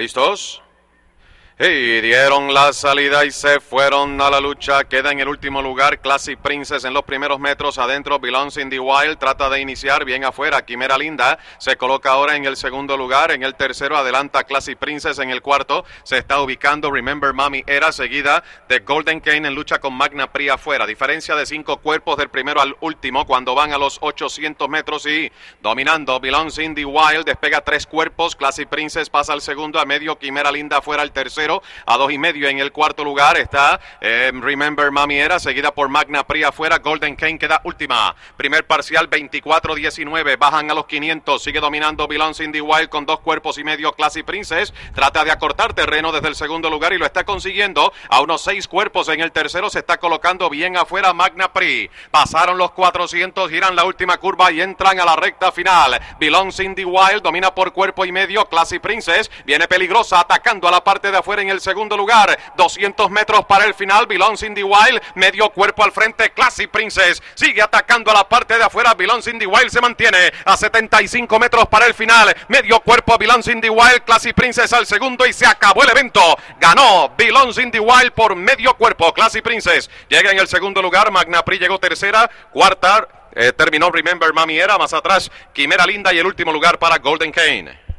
¿Listos? Y dieron la salida y se fueron a la lucha. Queda en el último lugar Classic Princess en los primeros metros adentro. Belongs in the Wild trata de iniciar bien afuera. Quimera Linda se coloca ahora en el segundo lugar. En el tercero adelanta Classic Princess en el cuarto. Se está ubicando Remember Mami Era seguida de Golden Kane en lucha con Magna Pri afuera. Diferencia de cinco cuerpos del primero al último cuando van a los 800 metros y dominando Belongs in the Wild despega tres cuerpos. Classic Princess pasa al segundo a medio. Quimera Linda afuera al tercero a dos y medio en el cuarto lugar está eh, Remember Mami Era, seguida por Magna Pri afuera, Golden Kane queda última, primer parcial 24-19, bajan a los 500, sigue dominando Belongs in the Wild con dos cuerpos y medio Classy Princess, trata de acortar terreno desde el segundo lugar y lo está consiguiendo a unos seis cuerpos en el tercero, se está colocando bien afuera Magna Pri, pasaron los 400, giran la última curva y entran a la recta final, Belongs in the Wild domina por cuerpo y medio Classy Princess, viene peligrosa atacando a la parte de afuera en el segundo lugar. 200 metros para el final. Belongs in the Wild. Medio cuerpo al frente. Classy Princess. Sigue atacando a la parte de afuera. Belongs in the Wild se mantiene a 75 metros para el final. Medio cuerpo. Belongs in the Wild. Classy Princess al segundo y se acabó el evento. Ganó Belongs in the Wild por medio cuerpo. Classy Princess llega en el segundo lugar. Magna Pri llegó tercera. Cuarta. eh, terminó Remember Mami Era. Más atrás Quimera Linda y el último lugar para Golden Kane.